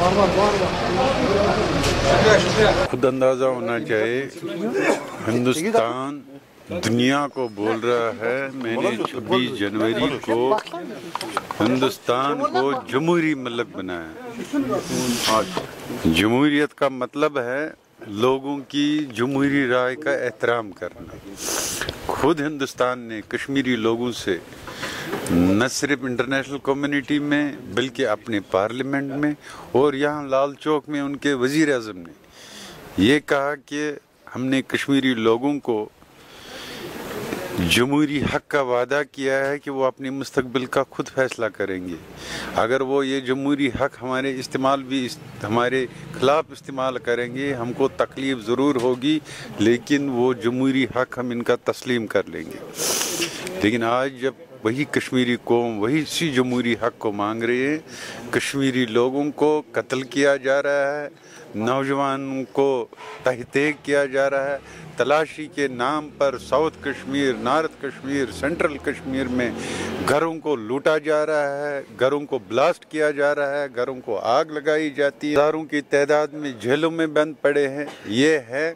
Var var var var. خود اندازہ ہونا چاہیے۔ ہندوستان دنیا کو بول رہا ہے۔ میں نے چھبیس جنوری کو ہندوستان کو جمہوری ملک بنایا۔ جمہوریت کا مطلب ہے لوگوں کی جمہوری رائے کا احترام کرنا۔ خود ہندوستان نے کشمیری لوگوں سے نہ صرف انٹرنیشنل کمیونٹی میں، بلکہ اپنے پارلیمنٹ میں اور یہاں لال چوک میں ان کے وزیر اعظم نے یہ کہا کہ ہم نے کشمیری لوگوں کو جمہوری حق کا وعدہ کیا ہے کہ وہ اپنے مستقبل کا خود فیصلہ کریں گے۔ اگر وہ یہ جمہوری حق ہمارے استعمال بھی ہمارے خلاف استعمال کریں گے، ہم کو تکلیف ضرور ہوگی، لیکن وہ جمہوری حق ہم ان کا تسلیم کر لیں گے۔ لیکن آج جب وہی کشمیری قوم، وہی سی جمہوری حق کو مانگ رہی ہیں کشمیری لوگوں کو قتل کیا جا رہا ہے نوجوان کو تحتے کیا جا رہا ہے، تلاشی کے نام پر south Kashmir, north Kashmir central Kashmir میں گھروں کو لوٹا جا رہا ہے، گھروں کو بلاسٹ کیا جا رہا ہے، گھروں کو آگ لگائی جاتی ہے، ہزاروں کی تعداد میں جیلوں میں بند پڑے ہیں۔ یہ ہے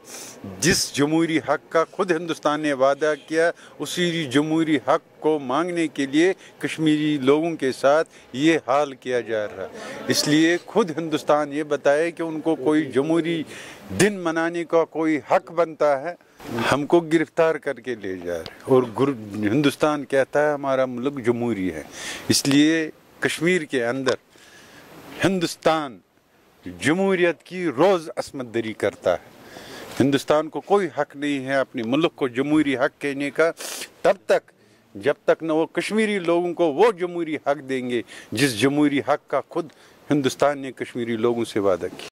جس جمہوری حق کا خود ہندوستان نے وعدہ کیا، اسی جمہوری حق کو مانگنے کے لیے کشمیری لوگوں کے ساتھ یہ حال کیا جا رہا اس لیے خود ہندوستان یہ بتائے کہ ان کو کوئی جمہوری دن منانے کا کوئی حق بنتا ہے، ہم کو گرفتار کر کے لے جا رہے اور ہندوستان کہتا ہے ہمارا ملک جمہوری ہے۔ اس لیے کشمیر کے اندر ہندوستان جمہوریت کی روز عصمت دری کرتا ہے۔ ہندوستان کو کوئی حق نہیں ہے اپنے ملک کو جمہوری حق کہنے کا۔ تب تک جب تک نہ وہ کشمیری لوگوں کو وہ جمہوری حق دیں گے جس جمہوری حق کا خود ہندوستان نے کشمیری لوگوں سے وعدہ کیا۔